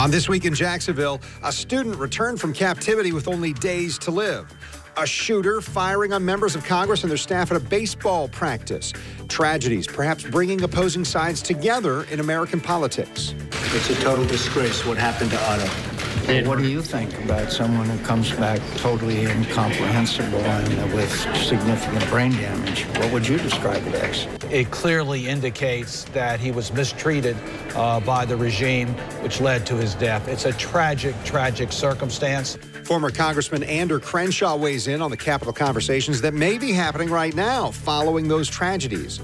On This Week in Jacksonville, a student returned from captivity with only days to live. A shooter firing on members of Congress and their staff at a baseball practice. Tragedies, perhaps bringing opposing sides together in American politics. It's a total disgrace what happened to Otto. What do you think about someone who comes back totally incomprehensible and with significant brain damage? What would you describe it as? It clearly indicates that he was mistreated uh, by the regime, which led to his death. It's a tragic, tragic circumstance. Former Congressman Ander Crenshaw weighs in on the Capitol conversations that may be happening right now following those tragedies.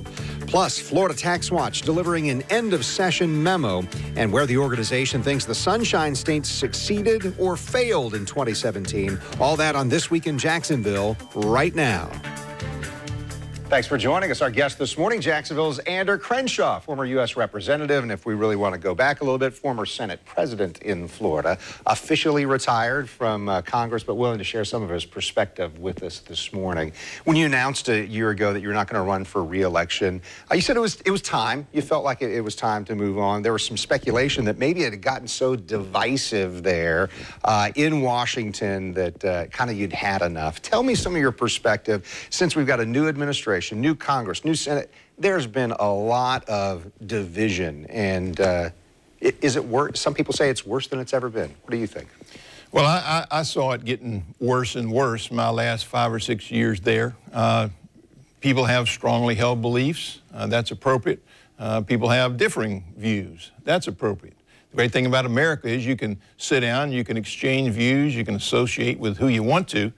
Plus, Florida Tax Watch delivering an end of session memo and where the organization thinks the Sunshine State succeeded or failed in 2017. All that on This Week in Jacksonville right now. Thanks for joining us. Our guest this morning, Jacksonville's Ander Crenshaw, former U.S. Representative, and if we really want to go back a little bit, former Senate President in Florida, officially retired from uh, Congress, but willing to share some of his perspective with us this morning. When you announced a year ago that you were not going to run for re-election, uh, you said it was it was time. You felt like it, it, was time to move on. There was some speculation that maybe it had gotten so divisive there uh, in Washington that uh, kind of you'd had enough. Tell me some of your perspective since we've got a new administration administration, new Congress, new Senate, there's been a lot of division. And uh, is it worse? Some people say it's worse than it's ever been. What do you think? Well, I, I, saw it getting worse and worse my last five or six years there. Uh, people have strongly held beliefs. Uh, that's appropriate. Uh, people have differing views. That's appropriate. The great thing about America is you can sit down, you can exchange views, you can associate with who you want to,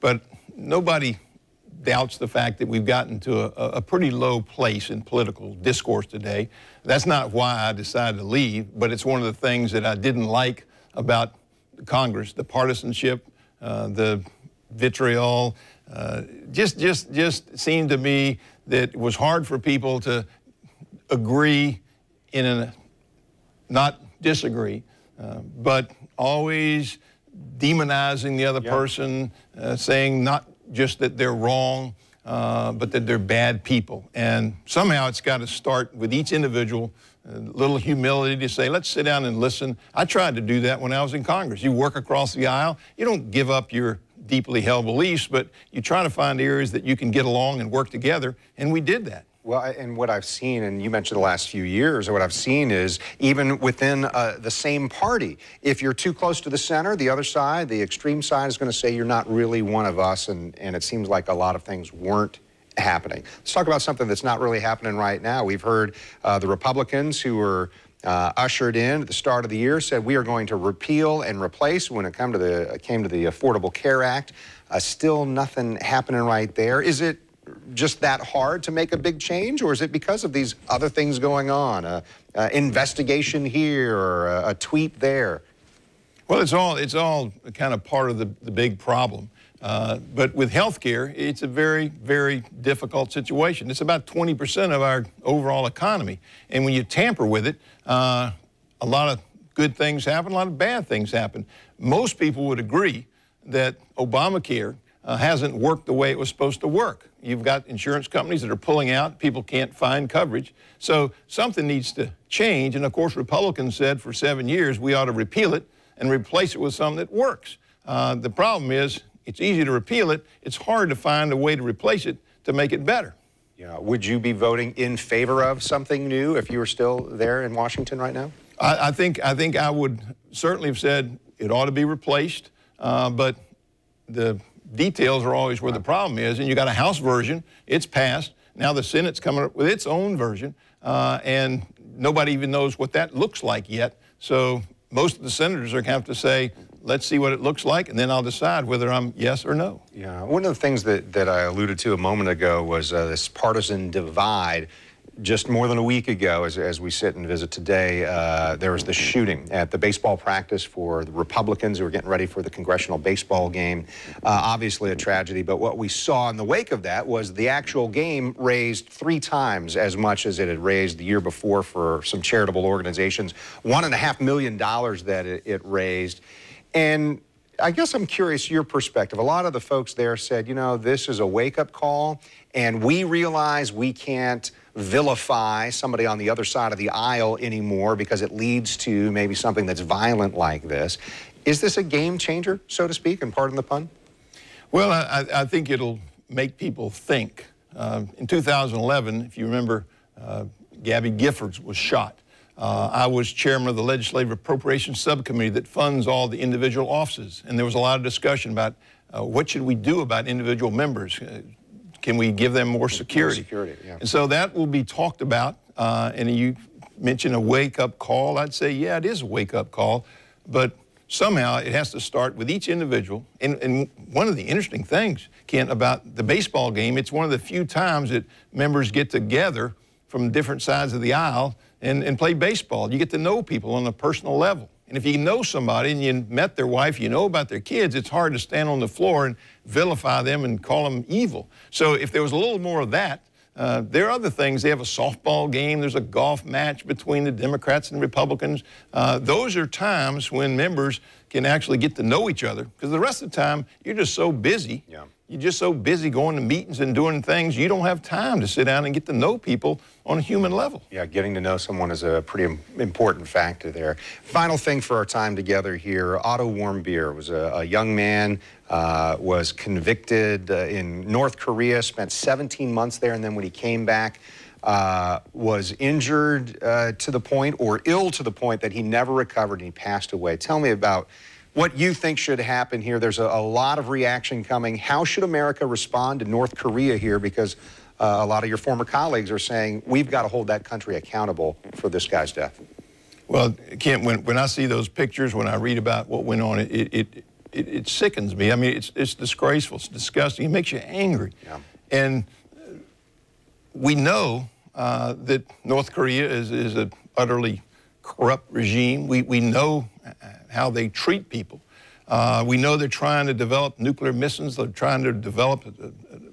but nobody doubts the fact that we've gotten to a, a, pretty low place in political discourse today. That's not why I decided to leave, but it's one of the things that I didn't like about Congress, the partisanship, uh, the vitriol. Uh, just, just, just seemed to me that it was hard for people to agree in a, not disagree, uh, but always demonizing the other person, uh, saying not just that they're wrong, uh, but that they're bad people. And somehow it's got to start with each individual, a little humility to say, let's sit down and listen. I tried to do that when I was in Congress. You work across the aisle, you don't give up your deeply held beliefs, but you try to find areas that you can get along and work together, and we did that. Well, and what I've seen, and you mentioned the last few years, what I've seen is even within uh, the same party, if you're too close to the center, the other side, the extreme side is going to say you're not really one of us, and, and it seems like a lot of things weren't happening. Let's talk about something that's not really happening right now. We've heard uh, the Republicans who were uh, ushered in at the start of the year said we are going to repeal and replace when it come to the, came to the Affordable Care Act. Uh, still nothing happening right there. Is it just that hard to make a big change, or is it because of these other things going on, a, a investigation here or a, a, tweet there? Well, it's all it's all kind of part of the, the big problem. Uh, but with healthcare, it's a very, very difficult situation. It's about 20% of our overall economy. And when you tamper with it, uh, a lot of good things happen, a lot of bad things happen. Most people would agree that Obamacare uh, hasn't worked the way it was supposed to work. You've got insurance companies that are pulling out. People can't find coverage. So something needs to change. And of course, Republicans said for seven years we ought to repeal it and replace it with something that works. Uh, the problem is it's easy to repeal it. It's hard to find a way to replace it to make it better. Yeah. Would you be voting in favor of something new if you were still there in Washington right now? I, I think I think I would certainly have said it ought to be replaced, uh, but the details are always where the problem is. And you got a House version, it's passed. Now the Senate's coming up with its own version, uh, and nobody even knows what that looks like yet. So most of the senators are going to have to say, let's see what it looks like, and then I'll decide whether I'm yes or no. Yeah, one of the things that, that I alluded to a moment ago was uh, this partisan divide just more than a week ago, as, as we sit and visit today, uh, there was the shooting at the baseball practice for the Republicans who were getting ready for the congressional baseball game. Uh, obviously a tragedy, but what we saw in the wake of that was the actual game raised three times as much as it had raised the year before for some charitable organizations. One and a half million dollars that it, it raised. And I guess I'm curious your perspective. A lot of the folks there said, you know, this is a wake-up call, and we realize we can't vilify somebody on the other side of the aisle anymore because it leads to maybe something that's violent like this. Is this a game changer, so to speak, and pardon the pun? Well, I, I think it'll make people think. Uh, in 2011, if you remember, uh, Gabby Giffords was shot. Uh, I was chairman of the Legislative Appropriations Subcommittee that funds all the individual offices, and there was a lot of discussion about uh, what should we do about individual members. Can we give them more security? More security yeah. And so that will be talked about. Uh, and you mentioned a wake-up call. I'd say, yeah, it is a wake-up call, but somehow it has to start with each individual. And, and, one of the interesting things, Kent, about the baseball game, it's one of the few times that members get together from different sides of the aisle and, and play baseball. You get to know people on a personal level. And if you know somebody and you met their wife, you know about their kids, it's hard to stand on the floor and vilify them and call them evil. So if there was a little more of that, uh, there are other things. They have a softball game. There's a golf match between the Democrats and Republicans. Uh, those are times when members can actually get to know each other because the rest of the time you're just so busy. Yeah. You're just so busy going to meetings and doing things, you don't have time to sit down and get to know people on a human level. Yeah, getting to know someone is a pretty important factor there. Final thing for our time together here Otto Warmbier was a, a young man, uh, was convicted uh, in North Korea, spent 17 months there, and then when he came back, uh, was injured uh, to the point or ill to the point that he never recovered and he passed away. Tell me about what you think should happen here. There's a, a lot of reaction coming. How should America respond to North Korea here? Because uh, a lot of your former colleagues are saying we've got to hold that country accountable for this guy's death. Well, Kent, when, when I see those pictures, when I read about what went on, it, it, it, it, sickens me. I mean, it's, it's disgraceful, it's disgusting, it makes you angry. Yeah. And we know uh, that North Korea is, is an utterly corrupt regime. We, we know how they treat people. Uh, we know they're trying to develop nuclear missiles. They're trying to develop a, a,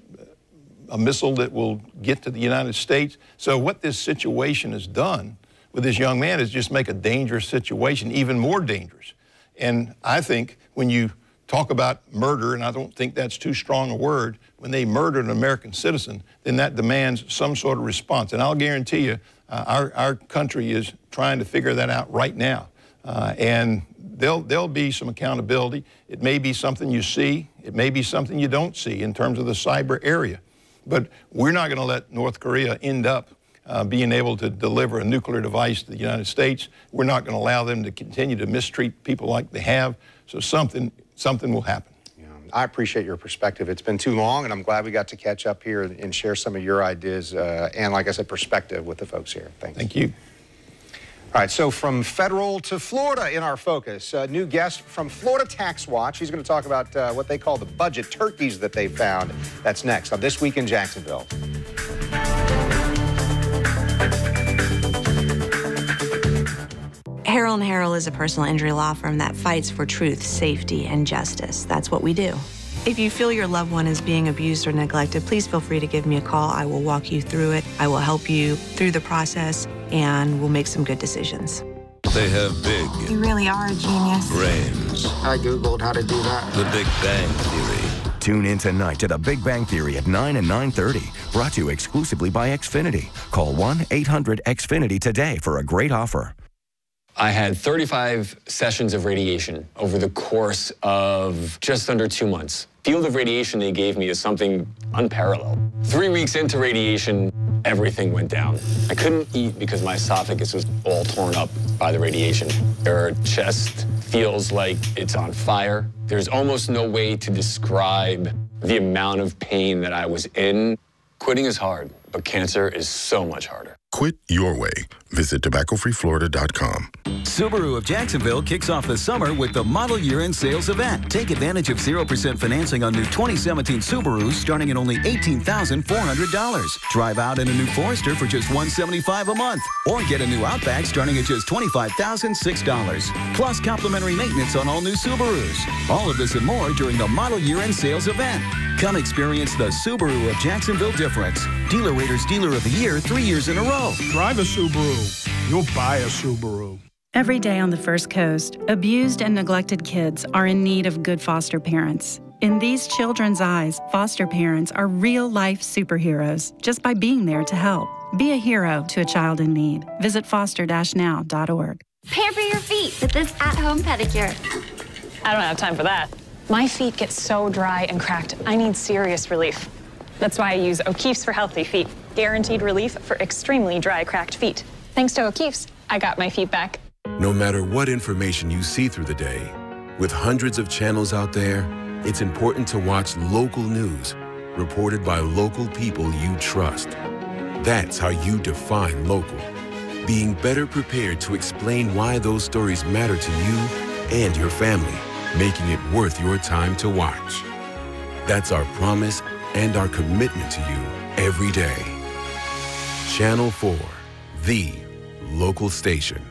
a, missile that will get to the United States. So what this situation has done with this young man is just make a dangerous situation even more dangerous. And I think when you talk about murder, and I don't think that's too strong a word, when they murder an American citizen, then that demands some sort of response. And I'll guarantee you, uh, our, our country is trying to figure that out right now. Uh, and there'll, there'll be some accountability. It may be something you see, it may be something you don't see in terms of the cyber area. But we're not going to let North Korea end up uh, being able to deliver a nuclear device to the United States. We're not going to allow them to continue to mistreat people like they have. So something, something will happen. Yeah, I appreciate your perspective. It's been too long, and I'm glad we got to catch up here and, and share some of your ideas uh, and, like I said, perspective with the folks here. Thanks. Thank you. All right, so from federal to Florida in our focus. A new guest from Florida Tax Watch. He's going to talk about uh, what they call the budget turkeys that they found. That's next on This Week in Jacksonville. Harrell and Harrell is a personal injury law firm that fights for truth, safety, and justice. That's what we do. If you feel your loved one is being abused or neglected, please feel free to give me a call. I will walk you through it. I will help you through the process, and we'll make some good decisions. They have big. You really are a genius. Brains. I Googled how to do that. The Big Bang Theory. Tune in tonight to The Big Bang Theory at 9 and 9.30. Brought to you exclusively by Xfinity. Call 1-800-XFINITY today for a great offer. I had 35 sessions of radiation over the course of just under two months. Field of radiation they gave me is something unparalleled. Three weeks into radiation, everything went down. I couldn't eat because my esophagus was all torn up by the radiation. Your chest feels like it's on fire. There's almost no way to describe the amount of pain that I was in. Quitting is hard, but cancer is so much harder. Quit your way. Visit tobaccofreeflorida.com. Subaru of Jacksonville kicks off the summer with the Model Year End Sales Event. Take advantage of 0% financing on new 2017 Subarus starting at only $18,400. Drive out in a new Forester for just 175 a month. Or get a new Outback starting at just $25,006. Plus complimentary maintenance on all new Subarus. All of this and more during the Model Year End Sales Event. Come experience the Subaru of Jacksonville difference. DealerRater's Dealer of the Year three years in a row. Drive a Subaru. You'll buy a Subaru. Every day on the First Coast, abused and neglected kids are in need of good foster parents. In these children's eyes, foster parents are real life superheroes just by being there to help. Be a hero to a child in need. Visit foster-now.org. Pamper your feet with this at-home pedicure. I don't have time for that. My feet get so dry and cracked, I need serious relief. That's why I use O'Keefe's for healthy feet. Guaranteed relief for extremely dry, cracked feet. Thanks to O'Keefe's, I got my feet back. No matter what information you see through the day, with hundreds of channels out there, it's important to watch local news reported by local people you trust. That's how you define local. Being better prepared to explain why those stories matter to you and your family, making it worth your time to watch. That's our promise and our commitment to you every day. Channel 4, the local station.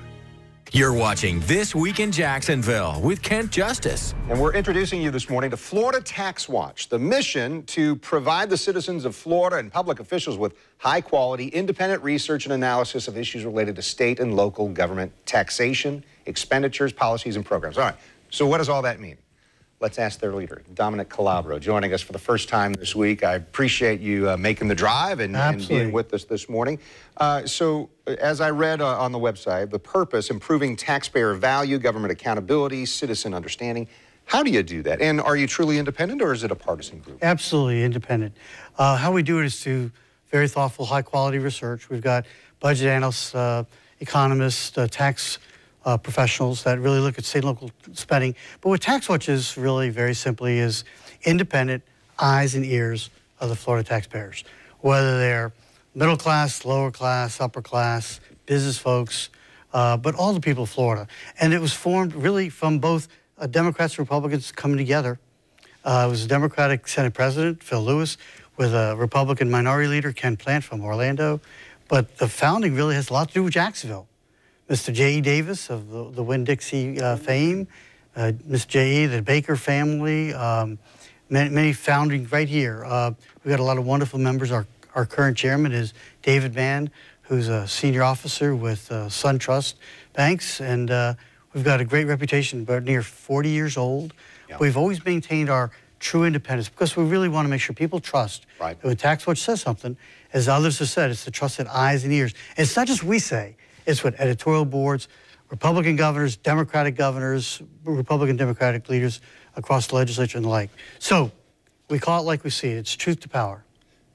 You're watching This Week in Jacksonville with Kent Justice. And we're introducing you this morning to Florida Tax Watch, the mission to provide the citizens of Florida and public officials with high quality, independent research and analysis of issues related to state and local government taxation, expenditures, policies, and programs. All right, so what does all that mean? Let's ask their leader, Dominic Calabro, joining us for the first time this week. I appreciate you uh, making the drive and, and, being with us this morning. Uh, so, uh, as I read uh, on the website, the purpose improving taxpayer value, government accountability, citizen understanding. How do you do that? And are you truly independent or is it a partisan group? Absolutely independent. Uh, how we do it is through very thoughtful, high quality research. We've got budget analysts, uh, economists, tax uh, professionals that really look at state and local spending. But what TaxWatch is really very simply is independent eyes and ears of the Florida taxpayers, whether they're middle class, lower class, upper class, business folks, uh, but all the people of Florida. And it was formed really from both uh, Democrats and Republicans coming together. Uh, it was a Democratic Senate President, Phil Lewis, with a Republican Minority Leader, Ken Plante from Orlando. But the founding really has a lot to do with Jacksonville. Mr. J.E. Davis of the, the Winn-Dixie uh, fame, uh, Ms. J.E., the Baker family, um, many, many, founding right here. Uh, we've got a lot of wonderful members. Our, our current chairman is David Mann, who's a senior officer with uh, SunTrust Banks, and uh, we've got a great reputation, about near 40 years old. Yeah. We've always maintained our true independence because we really want to make sure people trust right. that when TaxWatch says something, as others have said, it's the trusted eyes and ears. And it's not just we say, it's what editorial boards, Republican governors, Democratic governors, Republican Democratic leaders across the legislature and the like. So we call it like we see it. It's truth to power.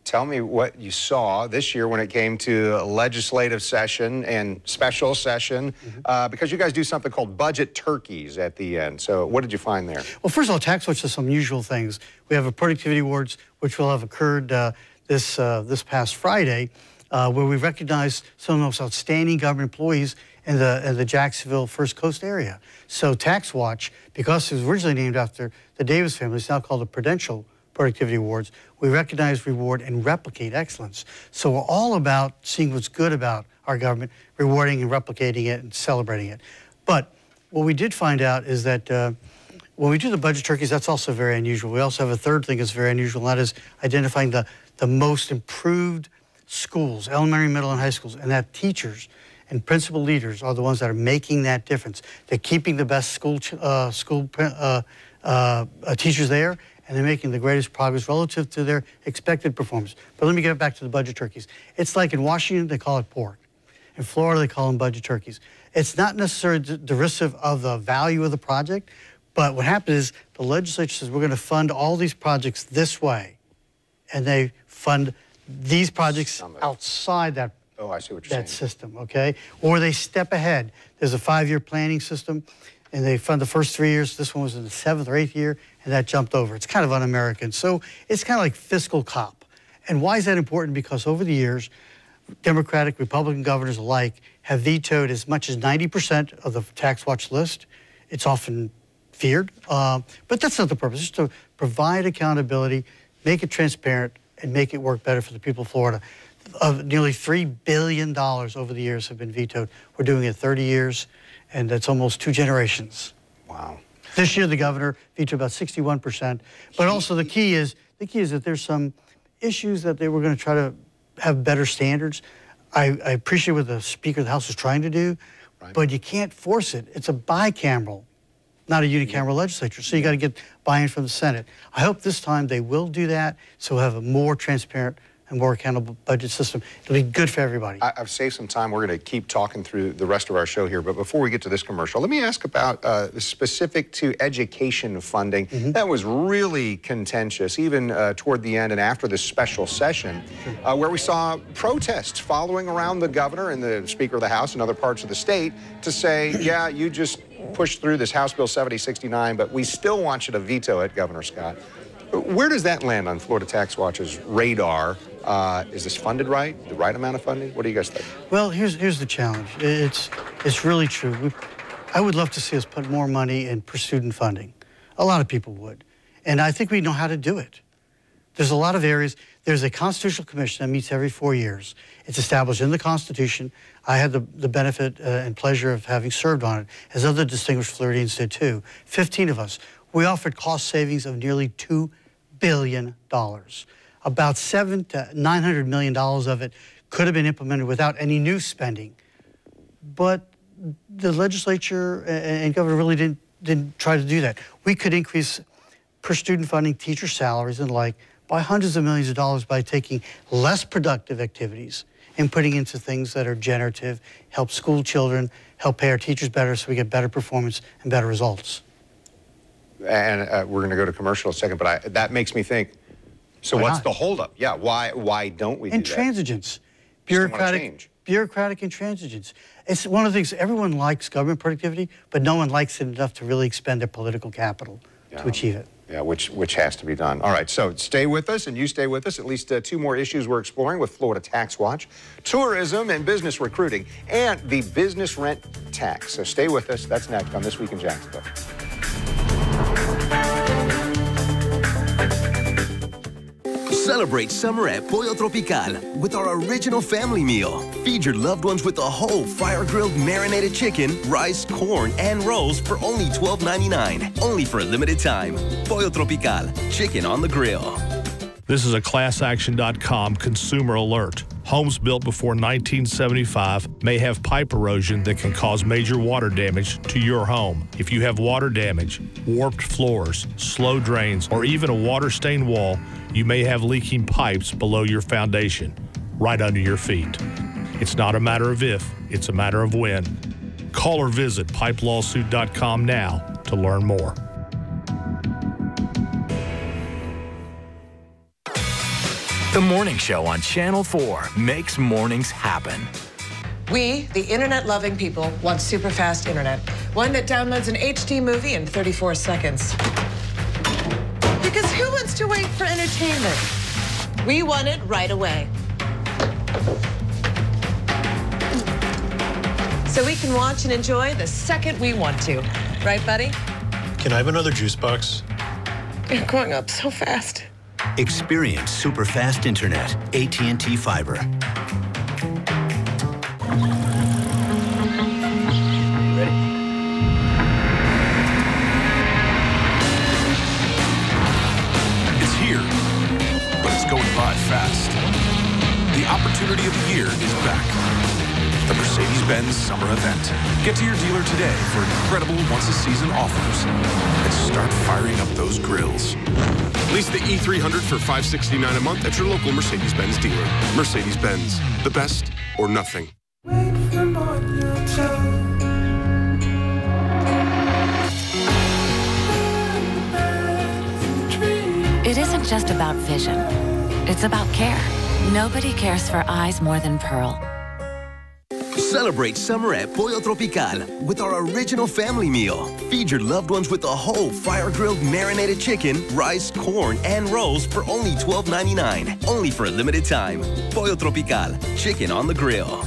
Tell me what you saw this year when it came to legislative session and special session, mm-hmm. uh, because you guys do something called budget turkeys at the end. So, what did you find there? Well, first of all, TaxWatch does some unusual things. We have a productivity awards, which will have occurred uh, this uh, this past Friday uh, where we recognized some of the most outstanding government employees in the, in the Jacksonville First Coast area. So TaxWatch, because it was originally named after the Davis family, it's now called the Prudential Productivity Awards. We recognize, reward, and replicate excellence. So we're all about seeing what's good about our government, rewarding and replicating it and celebrating it. But what we did find out is that uh, when we do the budget turkeys, that's also very unusual. We also have a third thing that's very unusual, and that is identifying the, the most improved schools, elementary, middle, and high schools, and that teachers and principal leaders are the ones that are making that difference. They're keeping the best school uh, school uh, uh, teachers there, and they're making the greatest progress relative to their expected performance. But let me get back to the budget turkeys. It's like in Washington, they call it pork. In Florida, they call them budget turkeys. It's not necessarily derisive of the value of the project, but what happens is the legislature says we're going to fund all these projects this way, and they fund these projects outside that Oh, I see what you're that saying. system, okay? Or they step ahead. There's a five-year planning system, and they fund the first three years. This one was in the seventh or eighth year, and that jumped over. It's kind of un-American. So it's kind of like fiscal cop. And why is that important? Because over the years, Democratic, Republican governors alike have vetoed as much as 90% of the tax watch list. It's often feared, uh, but that's not the purpose. It's to provide accountability, make it transparent, and make it work better for the people of Florida. Of nearly $3 billion over the years have been vetoed. We're doing it 30 years, and that's almost two generations. Wow. This year, the governor vetoed about 61%. But also the key is, the key is that there's some issues that they were going to try to have better standards. I, I appreciate what the Speaker of the House is trying to do, right. but you can't force it. It's a bicameral not a unicameral legislature. So you got to get buy-in from the Senate. I hope this time they will do that so we'll have a more transparent and more accountable budget system. It'll be good for everybody. I, have saved some time. We're going to keep talking through the rest of our show here. But before we get to this commercial, let me ask about uh, specific to education funding. Mm -hmm. That was really contentious, even uh, toward the end and after the special session, uh, where we saw protests following around the governor and the Speaker of the House and other parts of the state to say, yeah, you just pushed through this House Bill 7069, but we still want you to veto it, Governor Scott. Where does that land on Florida Tax Watch's radar? Uh, is this funded right? The right amount of funding? What do you guys think? Well, here's here's the challenge. It's it's really true. We, I would love to see us put more money in per student funding. A lot of people would, and I think we know how to do it. There's a lot of areas. There's a constitutional commission that meets every four years. It's established in the Constitution. I had the, the benefit uh, and pleasure of having served on it, as other distinguished Floridians did too. 15 of us. We offered cost savings of nearly $2 billion. About seven to $900 million of it could have been implemented without any new spending. But the legislature and governor really didn't, didn't try to do that. We could increase per student funding, teacher salaries and like by hundreds of millions of dollars by taking less productive activities and putting into things that are generative, help school children, help pay our teachers better so we get better performance and better results. And uh, we're going to go to commercial in a second, but I, that makes me think, so why what's not? the holdup? Yeah, why why don't we Intransigence. Bureaucratic, bureaucratic intransigence. It's one of the things, everyone likes government productivity, but no one likes it enough to really expend their political capital yeah. to achieve it. Yeah, which, which has to be done. All right, so stay with us, and you stay with us. At least uh, two more issues we're exploring with Florida Tax Watch, tourism and business recruiting, and the business rent tax. So stay with us. That's next on This Week in Jacksonville. Celebrate summer at Pollo Tropical with our original family meal. Feed your loved ones with a whole fire-grilled marinated chicken, rice, corn, and rolls for only $12.99. Only for a limited time. Pollo Tropical, chicken on the grill. This is a ClassAction.com consumer alert. Homes built before 1975 may have pipe erosion that can cause major water damage to your home. If you have water damage, warped floors, slow drains, or even a water stained wall, you may have leaking pipes below your foundation, right under your feet. It's not a matter of if, it's a matter of when. Call or visit pipelawsuit.com now to learn more. The Morning Show on Channel 4 makes mornings happen. We, the internet loving people, want super fast internet. One that downloads an HD movie in 34 seconds. Because who wants to wait for entertainment? We want it right away. So we can watch and enjoy the second we want to. Right, buddy? Can I have another juice box? You're going up so fast. Experience super fast internet. AT&T Fiber. It's here, but it's going by fast. The opportunity of the year is back. The Mercedes-Benz Summer Event. Get to your dealer today for incredible once-a-season offers and start firing up those grills. Lease the E300 for 569 a month at your local Mercedes-Benz dealer. Mercedes-Benz, the best or nothing. It isn't just about vision. It's about care. Nobody cares for eyes more than Pearl. Celebrate summer at Pollo Tropical with our original family meal. Feed your loved ones with a whole fire-grilled marinated chicken, rice, corn, and rolls for only $12.99. Only for a limited time. Pollo Tropical, chicken on the grill.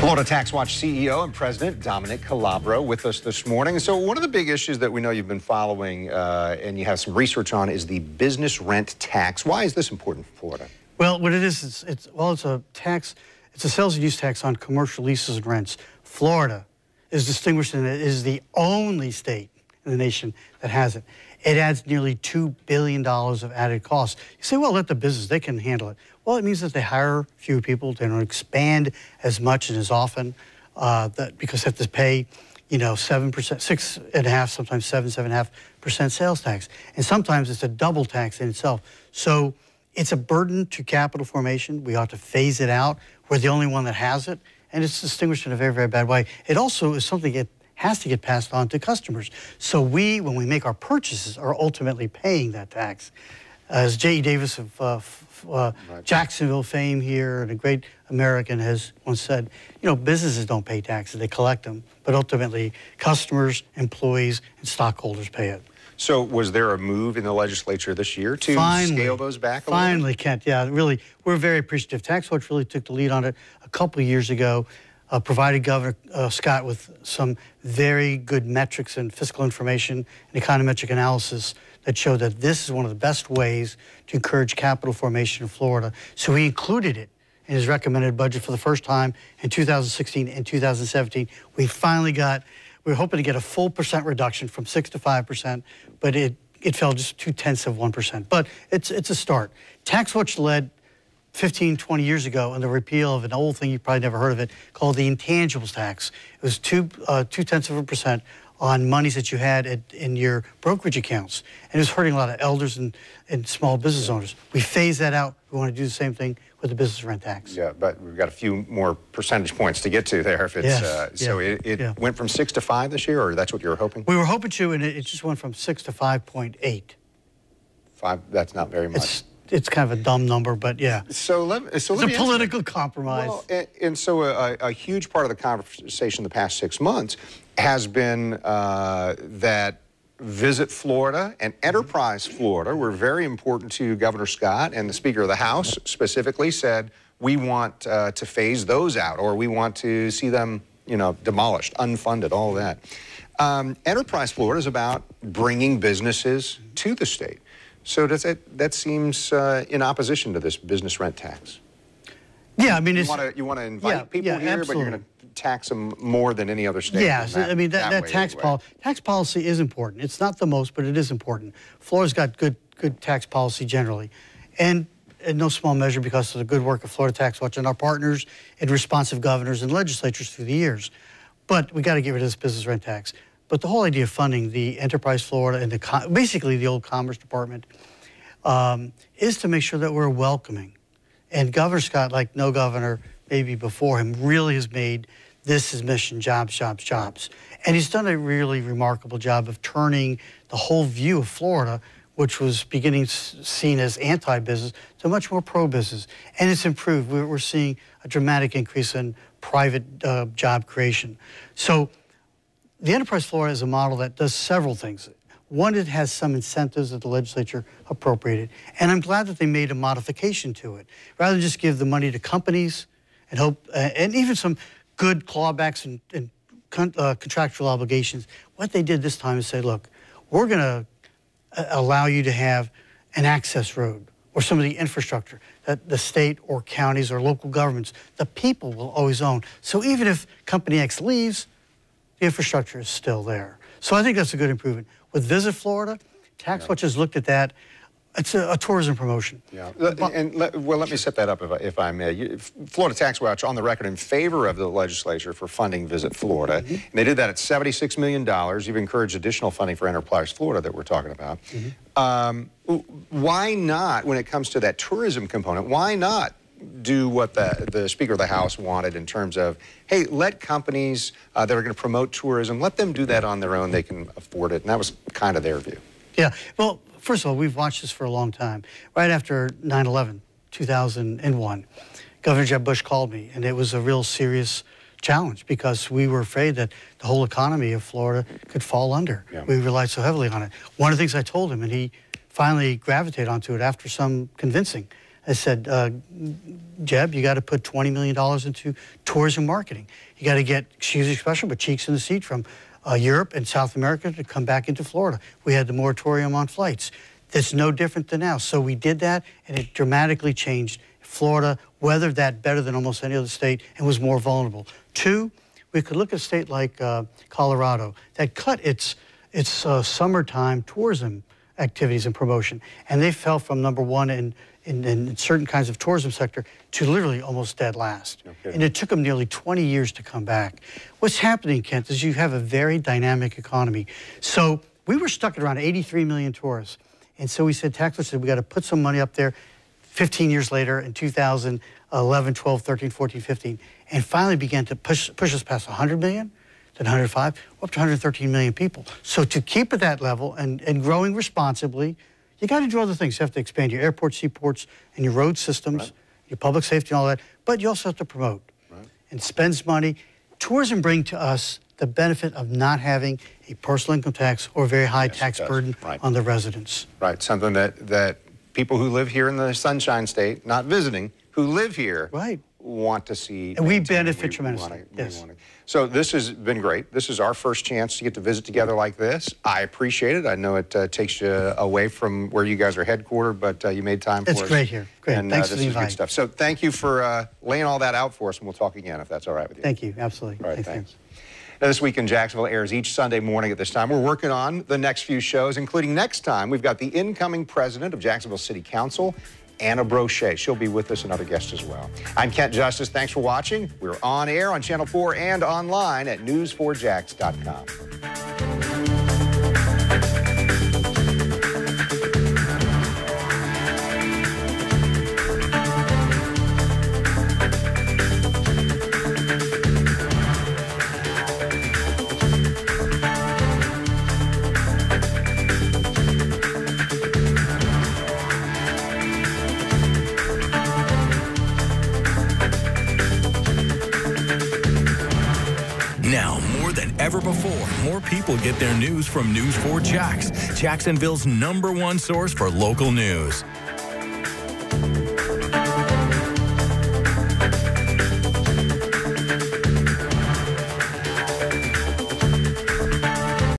Florida Tax Watch CEO and President Dominic Calabro with us this morning. So one of the big issues that we know you've been following uh, and you have some research on is the business rent tax. Why is this important for Florida? Well, what it is, it's, it's well, it's a tax, it's a sales and use tax on commercial leases and rents. Florida is distinguished and it is the only state in the nation that has it. It adds nearly $2 billion of added costs. You say, well, let the business, they can handle it. Well, it means that they hire fewer people, they don't expand as much and as often, uh, that because they have to pay, you know, 7%, six and a half, sometimes seven, seven and a half percent sales tax. And sometimes it's a double tax in itself. So It's a burden to capital formation. We ought to phase it out. We're the only one that has it, and it's distinguished in a very, very bad way. It also is something that has to get passed on to customers. So we, when we make our purchases, are ultimately paying that tax. As J.E. Davis of uh, uh, Jacksonville fame here and a great American has once said, you know, businesses don't pay taxes, they collect them, but ultimately customers, employees, and stockholders pay it. So was there a move in the legislature this year to Finally. scale those back a Finally, Kent, yeah, really, we're very appreciative. Tax Watch really took the lead on it a couple of years ago, uh, provided Governor uh, Scott with some very good metrics and fiscal information and econometric analysis that showed that this is one of the best ways to encourage capital formation in Florida. So he included it in his recommended budget for the first time in 2016 and 2017. We finally got, we were hoping to get a full percent reduction from 6 to 5%, but it, it fell just two tenths of 1%. But it's, it's a start. Tax Watch led 15, 20 years ago on the repeal of an old thing you've probably never heard of it called the intangibles tax. It was two, uh, two tenths of a percent on monies that you had at, in your brokerage accounts. And it was hurting a lot of elders and, and small business owners. We phase that out. We want to do the same thing with the business rent tax. Yeah, but we've got a few more percentage points to get to there. If it's Yes, uh, so, yeah, it, it yeah. went from six to five this year, or that's what you were hoping? We were hoping to, and it, it just went from 6 to 5.8. Five. That's not very much. It's, it's kind of a dumb number, but yeah. So let, so it's a political compromise. Well, and, and so a, a huge part of the conversation the past six months has been uh, that Visit Florida and Enterprise Florida were very important to Governor Scott, and the Speaker of the House specifically said, we want uh, to phase those out, or we want to see them, you know, demolished, unfunded, all that. Um, Enterprise Florida is about bringing businesses to the state. So does that, that seems uh, in opposition to this business rent tax. Yeah, I mean, you it's- want to you want to invite yeah, people yeah, here, but you're going to tax them more than any other state. Yes, so, I mean that, that, way tax anyway. policy tax policy is important. It's not the most, but it is important. Florida's got good good tax policy generally, and in no small measure because of the good work of Florida Tax Watch and our partners and responsive governors and legislatures through the years. But we got to get rid of this business rent tax. But the whole idea of funding the Enterprise Florida and the co- basically the old Commerce Department um, is to make sure that we're welcoming. And Governor Scott, like no governor maybe before him, really has made this his mission jobs, jobs, jobs. And he's done a really remarkable job of turning the whole view of Florida, which was beginning seen as anti business, to much more pro business. And it's improved. We're, we're seeing a dramatic increase in private uh, job creation. So the Enterprise Florida is a model that does several things. One, it has some incentives that the legislature appropriated, and I'm glad that they made a modification to it. Rather than just give the money to companies and hope, uh, and even some good clawbacks and, and con- uh, contractual obligations, what they did this time is say, look, we're going to allow you to have an access road or some of the infrastructure that the state or counties or local governments, the people will always own. So even if Company X leaves, the infrastructure is still there. So I think that's a good improvement. With Visit Florida, Tax Watch has looked at that. It's a, a tourism promotion. Yeah, Le- and let, well, let me set that up if I, if I may. You- Florida Tax Watch on the record in favor of the legislature for funding Visit Florida. Mm-hmm. And they did that at $76 million. You've encouraged additional funding for Enterprise Florida that we're talking about. Mm-hmm. Um, why not, when it comes to that tourism component, why not do what the, the Speaker of the House wanted in terms of, hey, let companies uh, that are going to promote tourism, let them do that on their own. They can afford it. And that was kind of their view. Yeah. Well, first of all, we've watched this for a long time. Right after 9 11, 2001, Governor Jeb Bush called me, and it was a real serious challenge because we were afraid that the whole economy of Florida could fall under. We relied so heavily on it. One of the things I told him, and he finally gravitated onto it after some convincing, I said, uh, Jeb, you got to put $20 million into tourism marketing. You got to get, excuse the expression, but cheeks in the seat from uh, Europe and South America to come back into Florida. We had the moratorium on flights. That's no different than now. So we did that, and it dramatically changed. Florida weathered that better than almost any other state and was more vulnerable. Two, we could look at a state like uh, Colorado that cut its its uh, summertime tourism activities and promotion, and they fell from number one in, in, in certain kinds of tourism sector to literally almost dead last. And it took them nearly 20 years to come back. What's happening, Kent, is you have a very dynamic economy. So we were stuck at around 83 million tourists. And so we said, tax said, we got to put some money up there. 15 years later in 2011, 12, 13, 14, 15, and finally began to push, push us past 100 million, then 105, up to 113 million people. So to keep at that level and, and growing responsibly, you got to do other things. You have to expand your airports, seaports, and your road systems, right. your public safety and all that. But you also have to promote right. and spends money. Tourism bring to us the benefit of not having a personal income tax or very high yes, tax burden right. on the residents. Right, something that, that people who live here in the Sunshine State, not visiting, who live here, right. Want to see. And we benefit we, tremendously. Wanna, yes. So this has been great. This is our first chance to get to visit together like this. I appreciate it. I know it uh, takes you away from where you guys are headquartered, but uh, you made time it's for us. It's great here. Great. And, uh, Thanks uh, for the invite. good stuff. So thank you for uh, laying all that out for us, and we'll talk again if that's all right with you. Thank you. Absolutely. All right, thanks. thanks. Now, this week in Jacksonville airs each Sunday morning at this time. We're working on the next few shows, including next time we've got the incoming president of Jacksonville City Council, Anna Brosche. She'll be with us and other guests as well. I'm Kent Justice. Thanks for watching. We're on air on Channel 4 and online at news4jax.com. before, more people get their news from News 4 Jax, Jacksonville's number one source for local news.